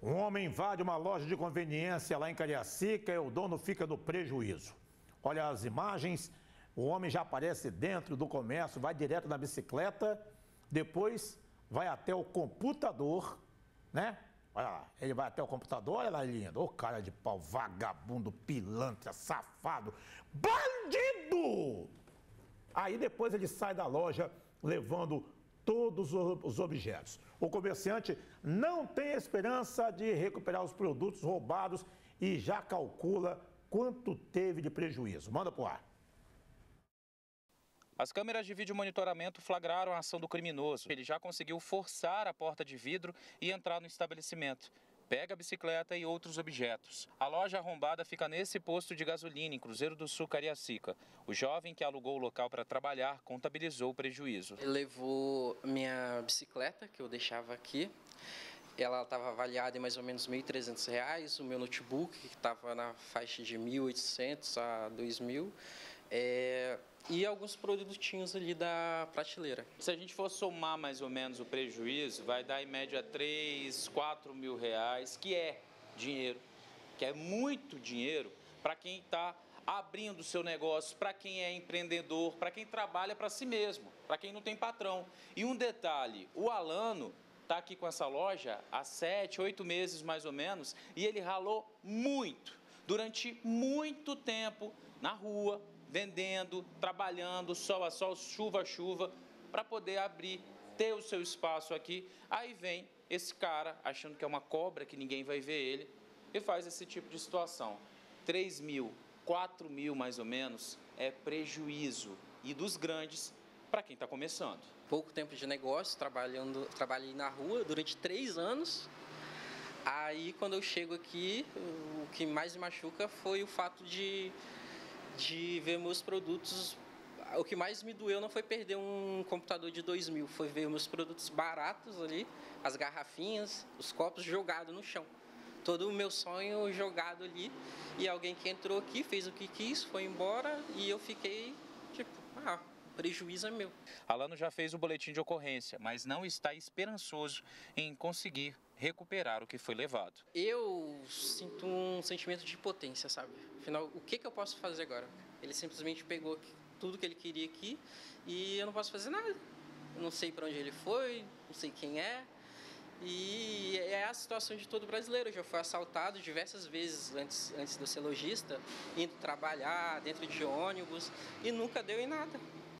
Um homem invade uma loja de conveniência lá em Cariacica e o dono fica no prejuízo. Olha as imagens, o homem já aparece dentro do comércio, vai direto na bicicleta, depois vai até o computador, né? Olha lá, ele vai até o computador, olha lá lindo, ô cara de pau, vagabundo, pilantra, safado, bandido! Aí depois ele sai da loja levando todos os objetos. O comerciante não tem esperança de recuperar os produtos roubados e já calcula quanto teve de prejuízo. Manda pro ar. As câmeras de vídeo monitoramento flagraram a ação do criminoso. Ele já conseguiu forçar a porta de vidro e entrar no estabelecimento pega a bicicleta e outros objetos. A loja arrombada fica nesse posto de gasolina em Cruzeiro do Sul, Cariacica. O jovem que alugou o local para trabalhar contabilizou o prejuízo. Ele levou minha bicicleta, que eu deixava aqui. Ela estava avaliada em mais ou menos R$ 1.300, o meu notebook, que estava na faixa de R$ 1.800 a R$ 2.000. É, e alguns produtinhos ali da prateleira. Se a gente for somar mais ou menos o prejuízo, vai dar em média 3, 4 mil reais, que é dinheiro, que é muito dinheiro para quem está abrindo seu negócio, para quem é empreendedor, para quem trabalha para si mesmo, para quem não tem patrão. E um detalhe, o Alano está aqui com essa loja há sete, oito meses mais ou menos, e ele ralou muito, durante muito tempo, na rua, vendendo, trabalhando, sol a sol, chuva a chuva, para poder abrir, ter o seu espaço aqui. Aí vem esse cara, achando que é uma cobra, que ninguém vai ver ele, e faz esse tipo de situação. 3 mil, 4 mil mais ou menos, é prejuízo. E dos grandes, para quem está começando. Pouco tempo de negócio, trabalhando, trabalhei na rua durante três anos. Aí, quando eu chego aqui, o que mais me machuca foi o fato de de ver meus produtos. O que mais me doeu não foi perder um computador de 2 mil, foi ver meus produtos baratos ali, as garrafinhas, os copos jogados no chão. Todo o meu sonho jogado ali. E alguém que entrou aqui, fez o que quis, foi embora e eu fiquei tipo, ah, prejuízo é meu. Alano já fez o boletim de ocorrência, mas não está esperançoso em conseguir recuperar o que foi levado. Eu sinto um sentimento de potência, sabe? Afinal, o que, que eu posso fazer agora? Ele simplesmente pegou tudo que ele queria aqui e eu não posso fazer nada. Eu não sei para onde ele foi, não sei quem é. E é a situação de todo brasileiro. Eu já fui assaltado diversas vezes antes, antes de ser lojista, indo trabalhar dentro de ônibus e nunca deu em nada.